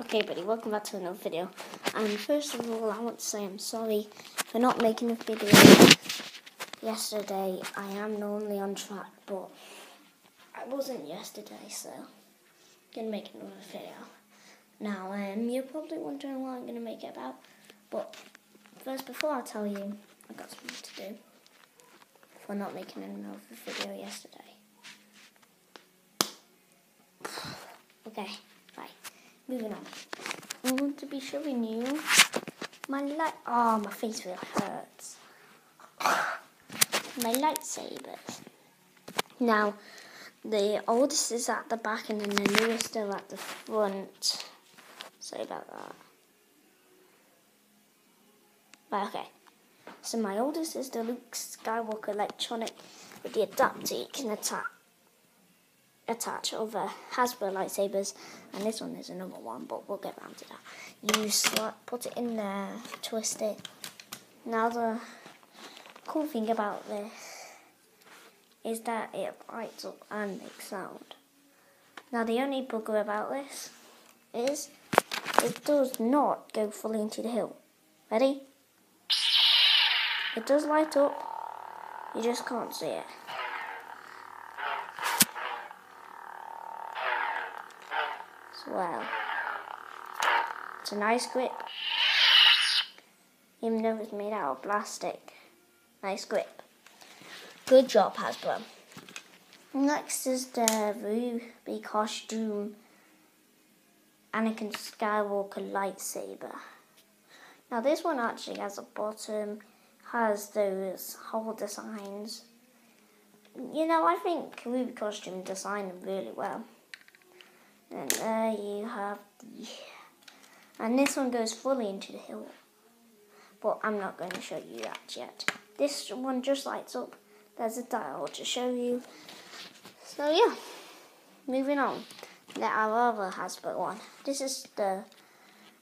Okay, buddy, welcome back to another video. And first of all, I want to say I'm sorry for not making a video yesterday. I am normally on track, but I wasn't yesterday, so I'm gonna make another video. Now, um, you're probably wondering what I'm gonna make it about, but first, before I tell you, I've got something to do for not making another video yesterday. Okay. Moving on. I want to be showing you my light. Oh, my face really hurts. my lightsabers. Now, the oldest is at the back and then the newest are at the front. Sorry about that. Right, okay. So my oldest is the Luke Skywalker electronic with the adapter you can attach attach other Hasbro lightsabers, and this one is another one, but we'll get around to that. You slot, put it in there, twist it. Now the cool thing about this is that it lights up and makes sound. Now the only bugger about this is it does not go fully into the hill. Ready? It does light up, you just can't see it. As well. It's a nice grip. Even though it's made out of plastic. Nice grip. Good job, Hasbro. Next is the Ruby costume Anakin Skywalker lightsaber. Now this one actually has a bottom, has those hole designs. You know, I think Ruby costume designed them really well. And there you have the... And this one goes fully into the hill. But I'm not going to show you that yet. This one just lights up. There's a dial to show you. So yeah, moving on. The our other Hasbro one. This is the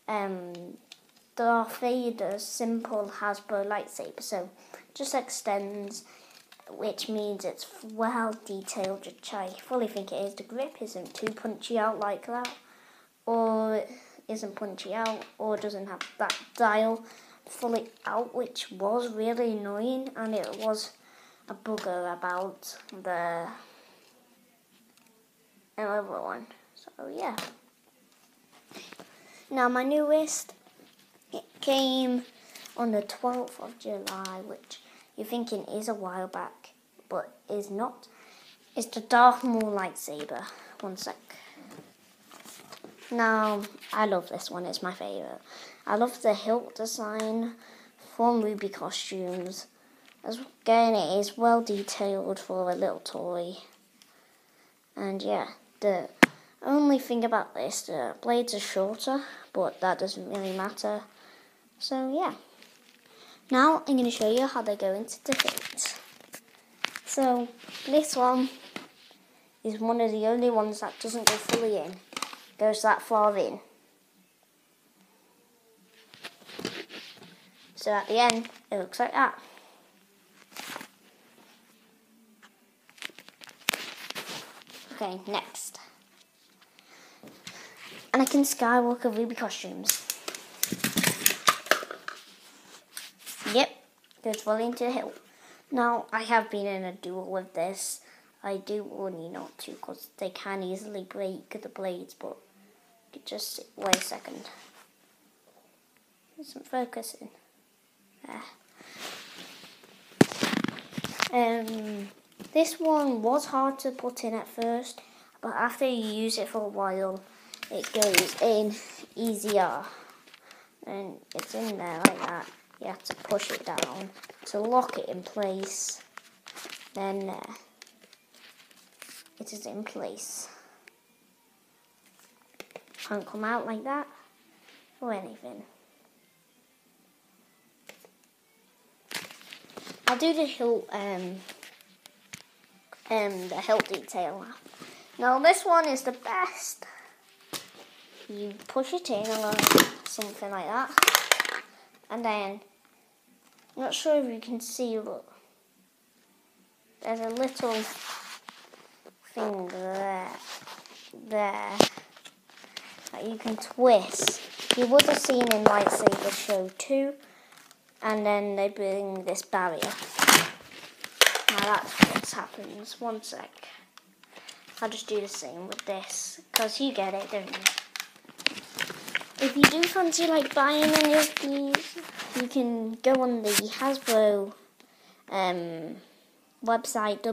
um, Darth Vader simple Hasbro lightsaber. So just extends which means it's well detailed, which I fully think it is. The grip isn't too punchy out like that, or isn't punchy out, or doesn't have that dial fully out, which was really annoying, and it was a bugger about the other one. So yeah. Now my newest, it came on the 12th of July, which you're thinking is a while back, but is not. It's the Darth Maul lightsaber. One sec. Now, I love this one, it's my favourite. I love the hilt design from Ruby Costumes. As again, it is well detailed for a little toy. And yeah, the only thing about this, the blades are shorter, but that doesn't really matter. So yeah. Now I'm going to show you how they go into hilt. So this one is one of the only ones that doesn't go fully in. Goes that far in. So at the end, it looks like that. Okay, next. Anakin Skywalker Ruby costumes. Yep, fully into the hill. Now, I have been in a duel with this. I do warn you not to because they can easily break the blades, but just wait a second. Some focusing. There. Um, this one was hard to put in at first, but after you use it for a while, it goes in easier. And it's in there like that you have to push it down to lock it in place. Then uh, it is in place. Can't come out like that or anything. I'll do the hilt um, um the hilt detail. Now this one is the best. You push it in or something like that and then I'm not sure if you can see, but there's a little thing there, there, that you can twist. You would have seen in Lightsaber Show 2, and then they bring this barrier. Now that's what happens. One sec. I'll just do the same with this, because you get it, don't you? If you do fancy like buying any of these, you can go on the Hasbro um, website